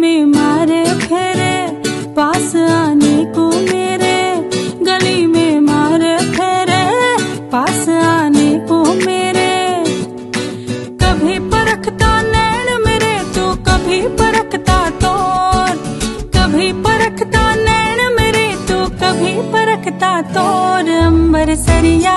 में मारे फेरे, पास आने को मेरे, गली में मारे फेरे, पास आने को मेरे। कभी परखता नैन मेरे तो कभी परखता तोर कभी परखता नैन मेरे तो कभी परखता तोर अंबर सरिया